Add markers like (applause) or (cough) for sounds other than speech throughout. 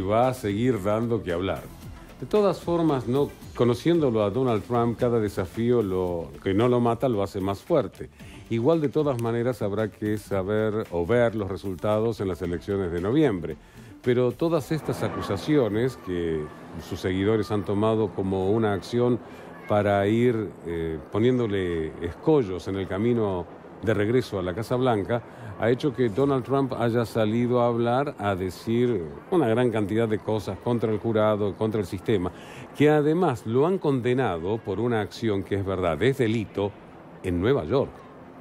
y va a seguir dando que hablar. De todas formas, no conociéndolo a Donald Trump, cada desafío lo, que no lo mata lo hace más fuerte. Igual de todas maneras habrá que saber o ver los resultados en las elecciones de noviembre. Pero todas estas acusaciones que sus seguidores han tomado como una acción para ir eh, poniéndole escollos en el camino de regreso a la Casa Blanca, ha hecho que Donald Trump haya salido a hablar, a decir una gran cantidad de cosas contra el jurado, contra el sistema, que además lo han condenado por una acción que es verdad, es delito en Nueva York,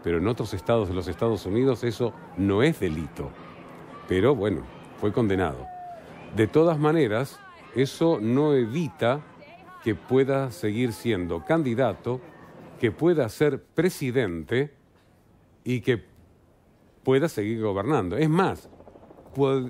pero en otros estados de los Estados Unidos eso no es delito. Pero bueno, fue condenado. De todas maneras, eso no evita que pueda seguir siendo candidato, que pueda ser presidente, y que pueda seguir gobernando. Es más,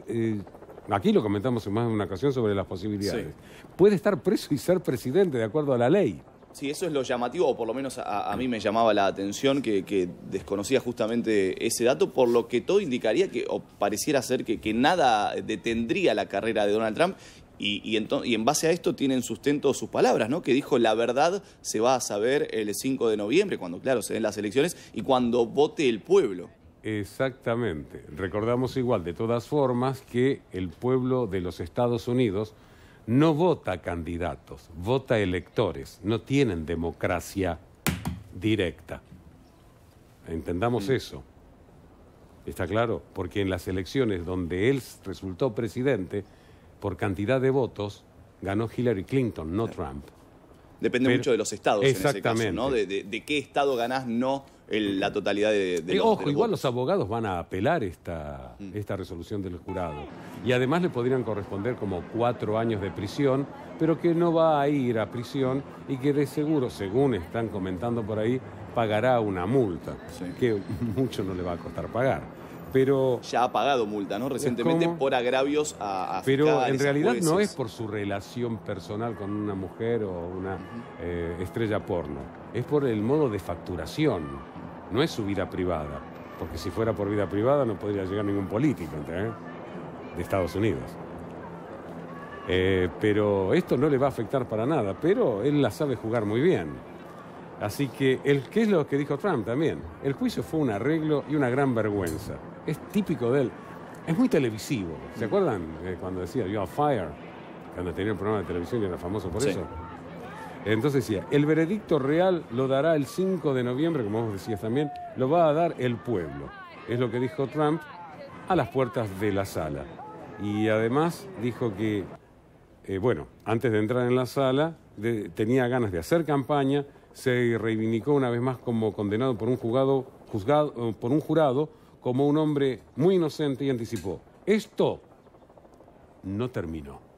eh, aquí lo comentamos en más de una ocasión sobre las posibilidades. Puede estar preso y ser presidente de acuerdo a la ley. Sí, eso es lo llamativo, o por lo menos a, mí me llamaba la atención que, desconocía justamente ese dato, por lo que todo indicaría que, o pareciera ser que, que nada detendría la carrera de Donald Trump y, y, en base a esto tienen sustento sus palabras, ¿no? Que dijo la verdad se va a saber el 5 de noviembre, cuando, claro, se den las elecciones y cuando vote el pueblo. Exactamente. Recordamos igual, de todas formas, que el pueblo de los Estados Unidos no vota candidatos, vota electores. No tienen democracia directa. Entendamos mm. eso. ¿Está claro? Porque en las elecciones donde él resultó presidente, por cantidad de votos, ganó Hillary Clinton, no Trump. Depende mucho de los estados en ese caso, ¿no? De, qué estado ganás, no la totalidad de, de Ojo, igual los abogados van a apelar esta, mm. esta resolución del jurado. Y además le podrían corresponder como cuatro años de prisión, pero que no va a ir a prisión y que de seguro, según están comentando por ahí, pagará una multa, que (laughs) mucho no le va a costar pagar pero... Ya ha pagado multa, ¿no? Recientemente por agravios a, Pero en realidad no es por su relación personal con una mujer o una eh, estrella porno. Es por el modo de facturación. No es su vida privada. Porque si fuera por vida privada no podría llegar ningún político de Estados Unidos. Eh, pero esto no le va a afectar para nada. Pero él la sabe jugar muy bien. Así que, el, ¿qué es lo que dijo Trump también? El juicio fue un arreglo y una gran vergüenza. Es típico de él. Es muy televisivo. ¿Se acuerdan cuando decía You're fire? Cuando tenía un programa de televisión y era famoso por eso. Entonces decía, el veredicto real lo dará el 5 de noviembre, como vos decías también, lo va a dar el pueblo. Es lo que dijo Trump a las puertas de la sala. Y además dijo que, eh, bueno, antes de entrar en la sala, tenía ganas de hacer campaña, se reivindicó una vez más como condenado por un, juzgado, por un jurado como un hombre muy inocente y anticipó, esto no terminó.